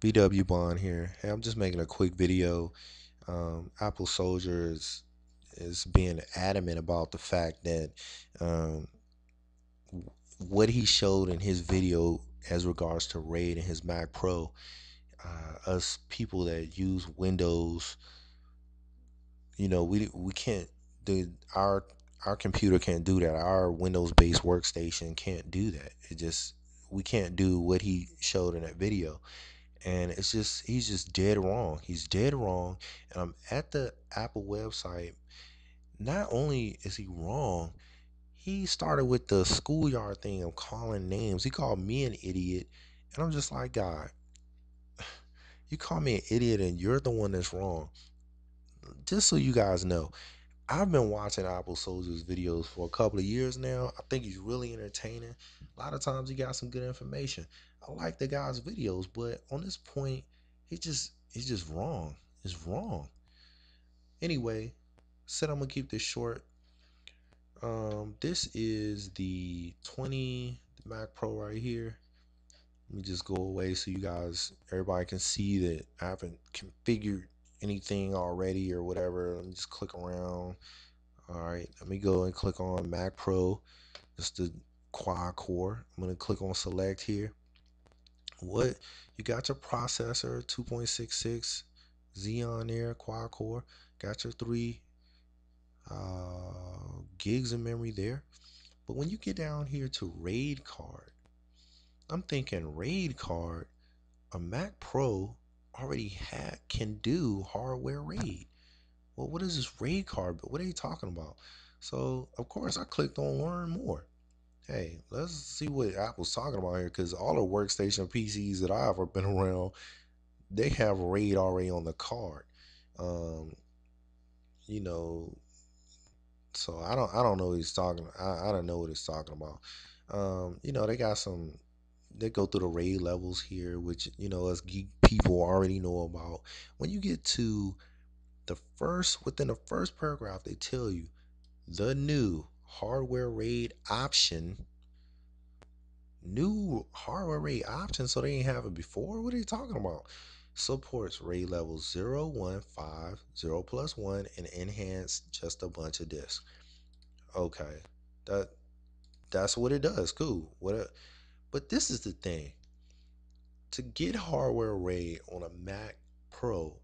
VW Bond here. Hey, I'm just making a quick video. Um, Apple Soldier is, is being adamant about the fact that um, what he showed in his video as regards to RAID and his Mac Pro, uh, us people that use Windows, you know, we we can't do our our computer can't do that. Our Windows based workstation can't do that. It just we can't do what he showed in that video. And it's just he's just dead wrong. He's dead wrong. And I'm at the Apple website. Not only is he wrong, he started with the schoolyard thing of calling names. He called me an idiot. And I'm just like, God, you call me an idiot and you're the one that's wrong. Just so you guys know, I've been watching Apple Soldier's videos for a couple of years now. I think he's really entertaining. A lot of times he got some good information. I like the guy's videos, but on this point, he just he's just wrong. It's wrong. Anyway, said I'm gonna keep this short. Um, this is the 20 Mac Pro right here. Let me just go away so you guys, everybody can see that I haven't configured anything already or whatever. Let me just click around. All right, let me go and click on Mac Pro. Just the quad core. I'm gonna click on select here. What you got your processor 2.66 Xeon there, quad core. Got your three uh, gigs of memory there. But when you get down here to RAID card, I'm thinking RAID card, a Mac Pro already had can do hardware RAID. Well, what is this RAID card? But what are you talking about? So of course I clicked on learn more. Hey, let's see what Apple's talking about here because all the workstation PCs that I've ever been around, they have RAID already on the card. Um, you know, so I don't I don't know what he's talking. I, I don't know what he's talking about. Um, you know, they got some they go through the RAID levels here, which you know us geek people already know about. When you get to the first within the first paragraph, they tell you the new hardware RAID option. New hardware RAID option, so they ain't have it before. What are you talking about? Supports RAID levels 0, 1, 5, 0 plus 1, and enhanced just a bunch of disks. Okay. That that's what it does. Cool. What a, but this is the thing. To get hardware RAID on a Mac Pro,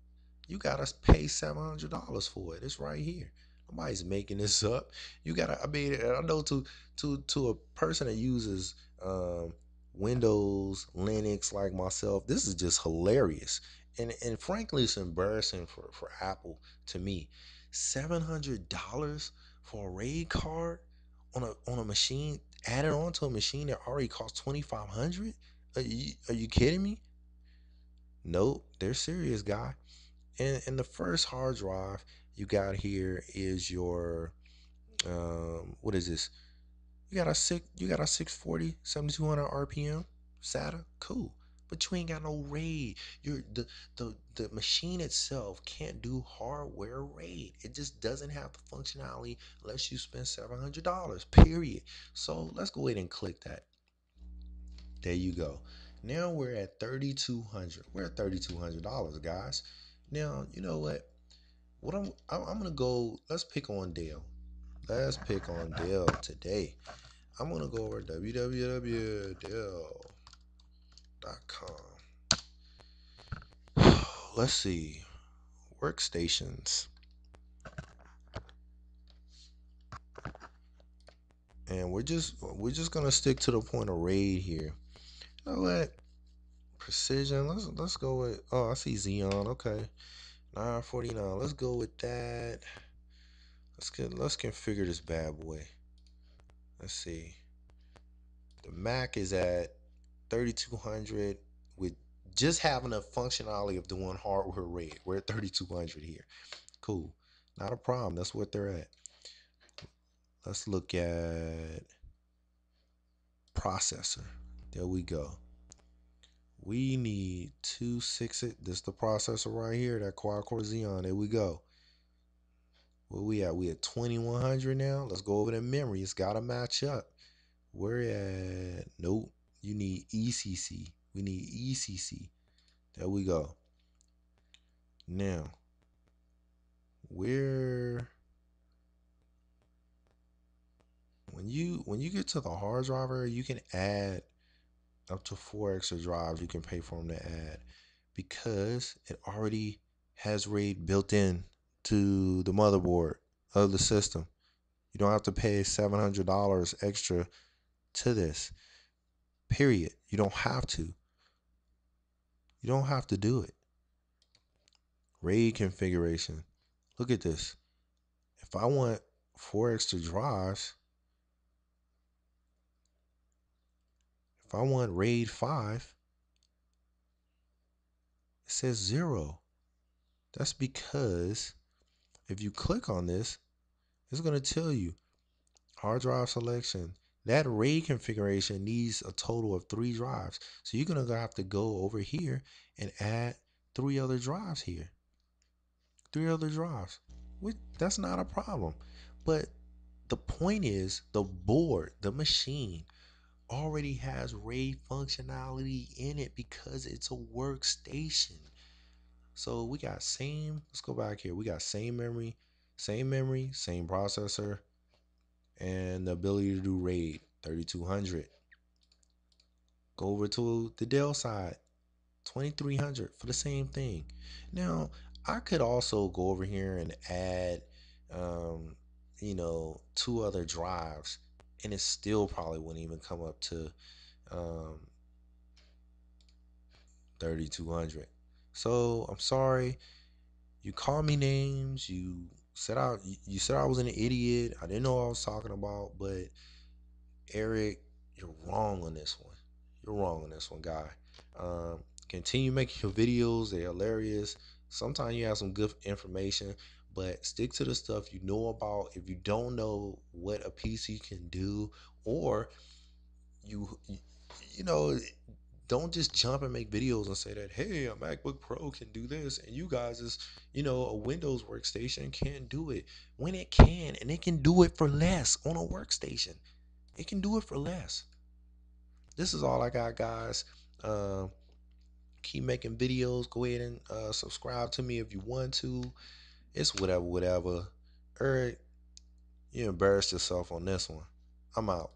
you gotta pay seven hundred dollars for it. It's right here. Nobody's making this up. You gotta. I mean, I know to to to a person that uses um, Windows, Linux, like myself, this is just hilarious. And and frankly, it's embarrassing for for Apple to me. Seven hundred dollars for a RAID card on a on a machine added on to a machine that already costs 2500 are you, are you kidding me? Nope they're serious guy. And and the first hard drive you got here is your um what is this? You got a six you got a 640 7200 rpm sata? Cool but you ain't got no RAID. You're the the the machine itself can't do hardware RAID. It just doesn't have the functionality unless you spend seven hundred dollars. Period. So let's go ahead and click that. There you go. Now we're at thirty two hundred. We're at thirty two hundred dollars, guys. Now you know what? What I'm I'm gonna go. Let's pick on Dell. Let's pick on Dell today. I'm gonna go over www Let's see. Workstations. And we're just we're just gonna stick to the point of RAID here. You know what? Precision. Let's let's go with oh I see Xeon. Okay. 949. Let's go with that. Let's get let's configure this bad boy. Let's see. The Mac is at 3200 with just having a functionality of doing hardware RAID. We're at 3200 here. Cool. Not a problem. That's what they're at. Let's look at processor. There we go. We need two six. it. This is the processor right here. That quad core Xeon. There we go. Where we at? We at 2100 now. Let's go over the memory. It's got to match up. We're at nope. You need ECC. We need ECC. There we go. Now, where when you when you get to the hard driver, you can add up to four extra drives you can pay for them to add because it already has RAID built in to the motherboard of the system. You don't have to pay $700 extra to this. Period. You don't have to. You don't have to do it. RAID configuration. Look at this. If I want four extra drives, if I want RAID 5, it says zero. That's because if you click on this, it's going to tell you hard drive selection. That RAID configuration needs a total of three drives. So you're going to have to go over here and add three other drives here. Three other drives. That's not a problem. But the point is the board, the machine, already has RAID functionality in it because it's a workstation. So we got same, let's go back here. We got same memory, same memory, same processor, and the ability to do RAID 3200. Go over to the Dell side, 2300 for the same thing. Now, I could also go over here and add, um, you know, two other drives, and it still probably wouldn't even come up to um, 3200. So I'm sorry. You call me names. You said I you said I was an idiot. I didn't know what I was talking about, but Eric, you're wrong on this one. You're wrong on this one, guy. Um, continue making your videos. They're hilarious. Sometimes you have some good information, but stick to the stuff you know about. If you don't know what a PC can do, or you, you know, don't just jump and make videos and say that hey a macbook pro can do this and you guys is you know a windows workstation can't do it when it can and it can do it for less on a workstation. It can do it for less. This is all i got guys. Uh, keep making videos. Go ahead and uh, subscribe to me if you want to. It's whatever whatever. Eric you embarrassed yourself on this one. I'm out